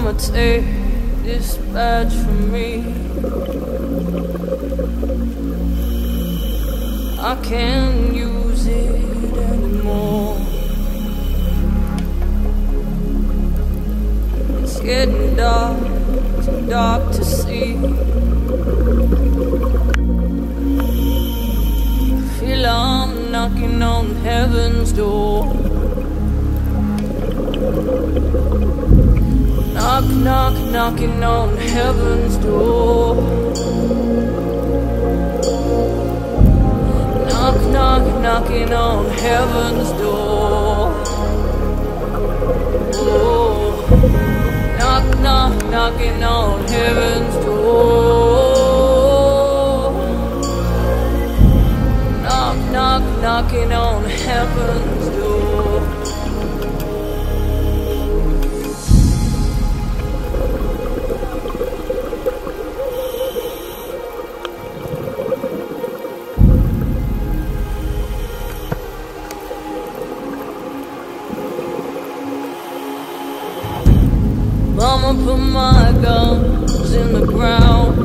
Mama, take this badge from me. I can't use it anymore. It's getting dark, too dark to see. I Feel I'm knocking on heaven's door. Knock, knock, knocking on heaven's door. Knock, knock, knocking on heaven's door. Oh. Knock, knock, knocking on heaven's Mama put my guns in the ground.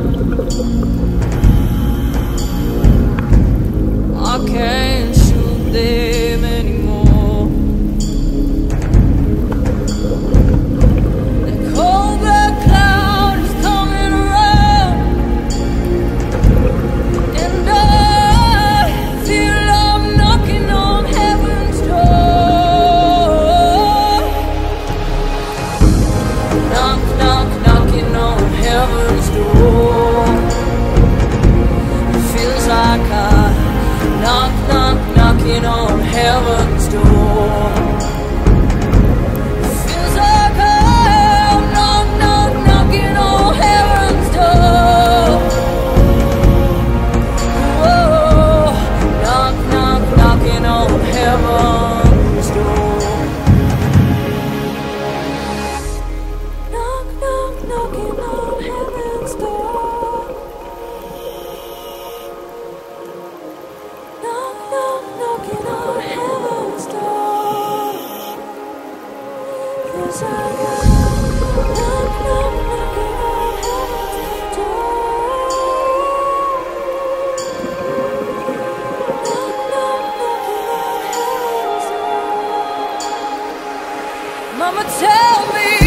Mama, tell me